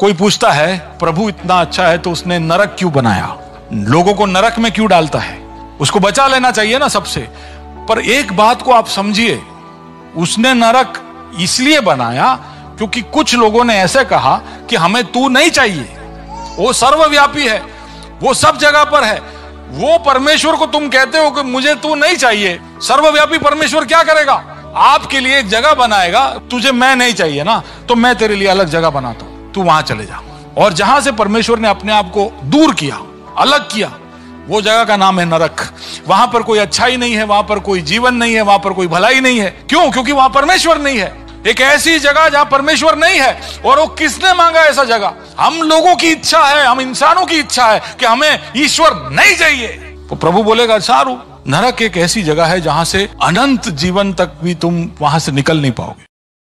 कोई पूछता है, प्रभु, इतना अच्छा है तो उसने नरक क्यों बनाया? लोगों को नरक में क्यों डालता है? उसको बचा लेना चाहिए ना सबसे। पर एक बात को आप समझिए, उसने नरक इसलिए बनाया क्योंकि कुछ लोगों ने ऐसे कहा कि हमें तू नहीं चाहिए। वो सर्वव्यापी है, वो सब जगह पर है। वो परमेश्वर को तुम कहते हो कि मुझे तू नहीं चाहिए। सर्वव्यापी परमेश्वर क्या करेगा? आपके लिए एक जगह बनाएगा, तुझे मैं नहीं चाहिए ना तो मैं तेरे लिए अलग जगह बनाता हूँ। तू वहाँ चले जा। और जहाँ से परमेश्वर ने अपने आप को दूर किया, अलग किया, वो जगह का नाम है नरक। वहाँ पर कोई अच्छाई नहीं है, वहाँ पर कोई जीवन नहीं है, वहाँ पर कोई भलाई नहीं है। क्यों? क्योंकि वहाँ परमेश्वर नहीं है। एक ऐसी जगह जहाँ परमेश्वर नहीं है। और वो किसने मांगा ऐसा जगह? हम लोगों की इच्छा है, हम इंसानों की इच्छा है कि हमें ईश्वर नहीं चाहिए। तो प्रभु बोलेगा, सारू, नरक एक ऐसी जगह है जहाँ से अनंत जीवन तक भी तुम वहाँ से निकल नहीं पाओगे।